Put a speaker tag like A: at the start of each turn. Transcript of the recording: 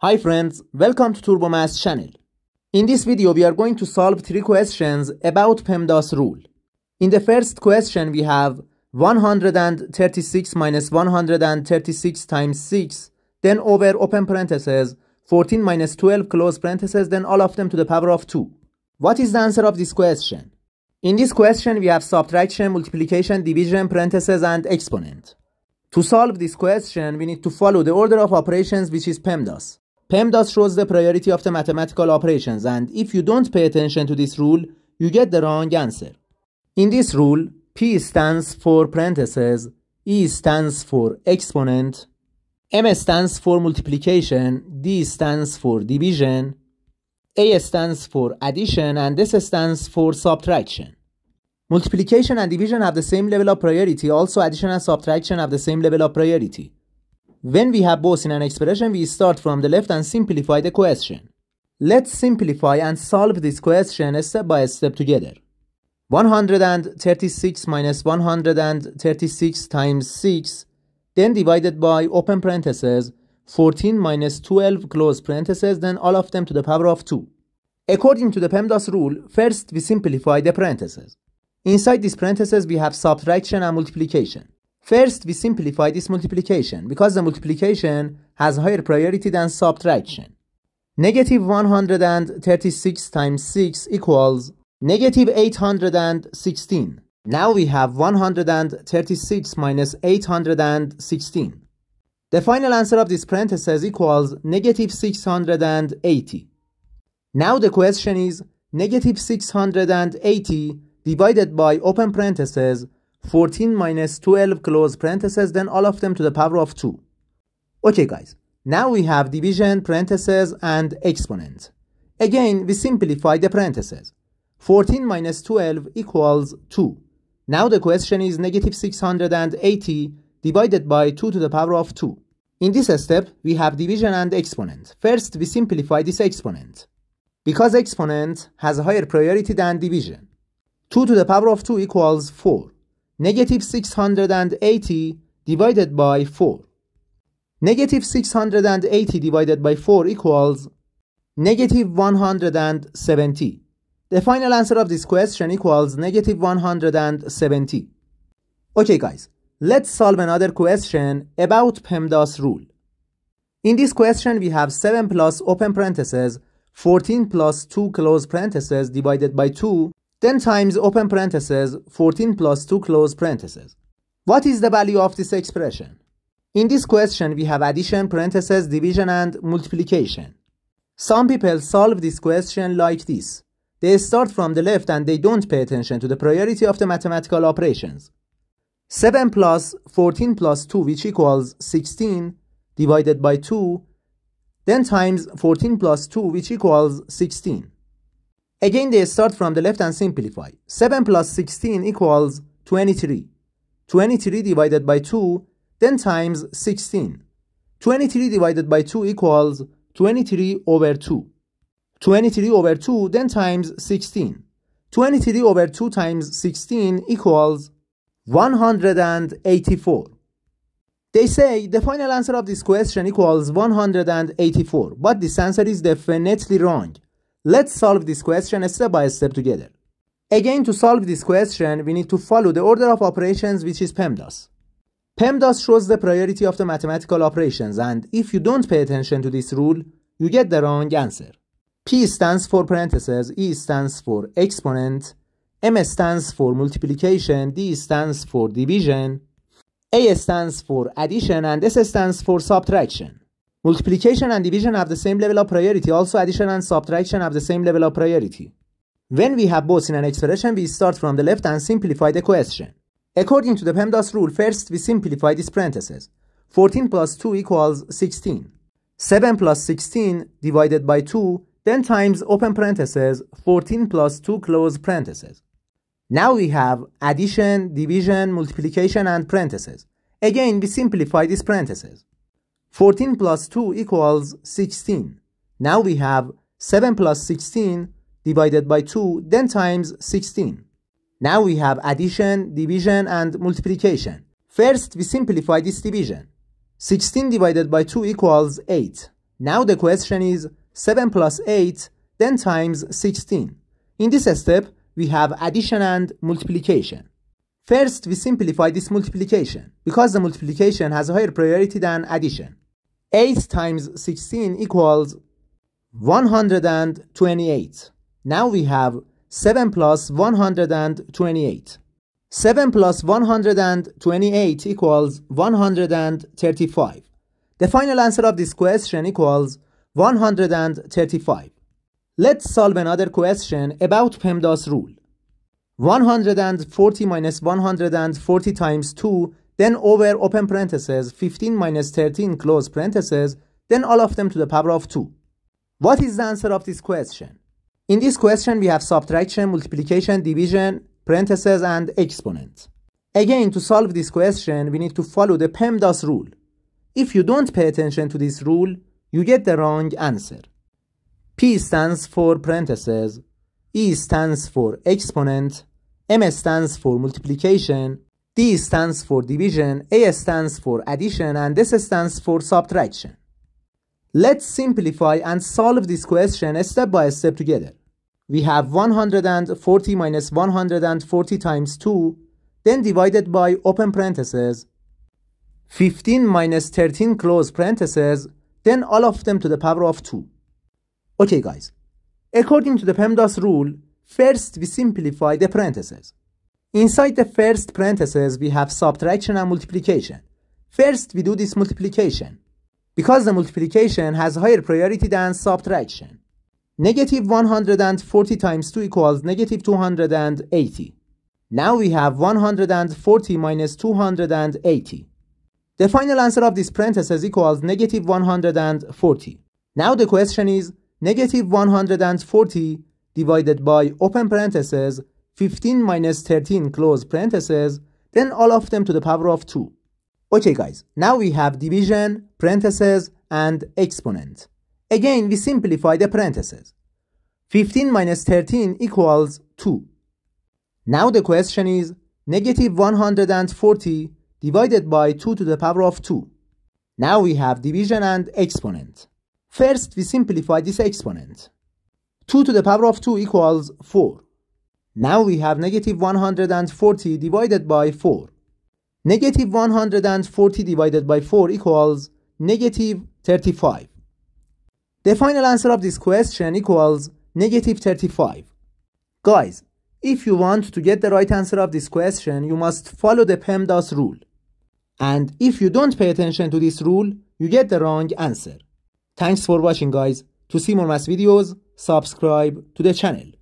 A: Hi friends, welcome to TurboMath channel. In this video we are going to solve three questions about PEMDAS rule. In the first question we have 136 minus 136 times 6 then over open parentheses 14 minus 12 close parentheses then all of them to the power of 2. What is the answer of this question? In this question we have subtraction, multiplication, division, parentheses and exponent. To solve this question, we need to follow the order of operations which is PEMDAS. PEMDAS shows the priority of the mathematical operations and if you don't pay attention to this rule, you get the wrong answer. In this rule, P stands for parentheses, E stands for exponent, M stands for multiplication, D stands for division, A stands for addition and S stands for subtraction. Multiplication and division have the same level of priority, also addition and subtraction have the same level of priority. When we have both in an expression, we start from the left and simplify the question. Let's simplify and solve this question step by step together. 136 minus 136 times 6, then divided by open parentheses, 14 minus 12 close parentheses, then all of them to the power of 2. According to the PEMDAS rule, first we simplify the parentheses. Inside these parentheses, we have subtraction and multiplication. First, we simplify this multiplication because the multiplication has higher priority than subtraction. Negative 136 times 6 equals negative 816. Now we have 136 minus 816. The final answer of this parenthesis equals negative 680. Now the question is negative 680 divided by open parentheses 14 minus 12 close parentheses then all of them to the power of 2. Okay guys, now we have division, parentheses and exponent. Again, we simplify the parentheses. 14 minus 12 equals 2. Now the question is negative 680 divided by 2 to the power of 2. In this step, we have division and exponent. First, we simplify this exponent. Because exponent has a higher priority than division. 2 to the power of 2 equals 4. Negative 680 divided by 4. Negative 680 divided by 4 equals negative 170. The final answer of this question equals negative 170. Okay guys, let's solve another question about PEMDAS rule. In this question we have 7 plus open parentheses 14 plus 2 close parentheses divided by 2 then times open parentheses 14 plus 2 close parentheses. What is the value of this expression? In this question, we have addition, parentheses, division, and multiplication. Some people solve this question like this. They start from the left and they don't pay attention to the priority of the mathematical operations. 7 plus 14 plus 2 which equals 16 divided by 2 then times 14 plus 2 which equals 16. Again, they start from the left and simplify. 7 plus 16 equals 23. 23 divided by 2, then times 16. 23 divided by 2 equals 23 over 2. 23 over 2, then times 16. 23 over 2 times 16 equals 184. They say the final answer of this question equals 184, but this answer is definitely wrong. Let's solve this question step by step together. Again, to solve this question, we need to follow the order of operations which is PEMDAS. PEMDAS shows the priority of the mathematical operations and if you don't pay attention to this rule, you get the wrong answer. P stands for parentheses, E stands for exponent, M stands for multiplication, D stands for division, A stands for addition and S stands for subtraction. Multiplication and division have the same level of priority. Also addition and subtraction have the same level of priority. When we have both in an expression, we start from the left and simplify the question. According to the PEMDAS rule, first we simplify these parentheses. 14 plus 2 equals 16. 7 plus 16 divided by 2, then times open parentheses, 14 plus 2 close parentheses. Now we have addition, division, multiplication, and parentheses. Again, we simplify these parentheses. 14 plus 2 equals 16. Now we have 7 plus 16 divided by 2, then times 16. Now we have addition, division, and multiplication. First, we simplify this division. 16 divided by 2 equals 8. Now the question is 7 plus 8 then times 16. In this step, we have addition and multiplication. First, we simplify this multiplication because the multiplication has a higher priority than addition. 8 times 16 equals 128. Now we have 7 plus 128. 7 plus 128 equals 135. The final answer of this question equals 135. Let's solve another question about PEMDAS rule. 140 minus 140 times 2, then over open parentheses, 15 minus 13 close parentheses, then all of them to the power of 2. What is the answer of this question? In this question, we have subtraction, multiplication, division, parentheses, and exponent. Again, to solve this question, we need to follow the PEMDAS rule. If you don't pay attention to this rule, you get the wrong answer. P stands for parentheses, E stands for exponent, M stands for multiplication, D stands for division, A stands for addition, and S stands for subtraction. Let's simplify and solve this question step by step together. We have 140 minus 140 times 2, then divided by open parentheses, 15 minus 13 close parentheses, then all of them to the power of 2. Okay guys, according to the PEMDAS rule, first we simplify the parentheses. Inside the first parentheses, we have subtraction and multiplication. First, we do this multiplication because the multiplication has higher priority than subtraction. Negative 140 times 2 equals negative 280. Now we have 140 minus 280. The final answer of this parenthesis equals negative 140. Now the question is negative 140 divided by open parentheses 15 minus 13 close parentheses then all of them to the power of 2. Okay guys, now we have division, parentheses, and exponent. Again, we simplify the parentheses. 15 minus 13 equals 2. Now the question is negative 140 divided by 2 to the power of 2. Now we have division and exponent. First, we simplify this exponent. 2 to the power of 2 equals 4. Now we have negative 140 divided by 4. Negative 140 divided by 4 equals negative 35. The final answer of this question equals negative 35. Guys, if you want to get the right answer of this question, you must follow the PEMDAS rule. And if you don't pay attention to this rule, you get the wrong answer. Thanks for watching guys. To see more math videos, subscribe to the channel.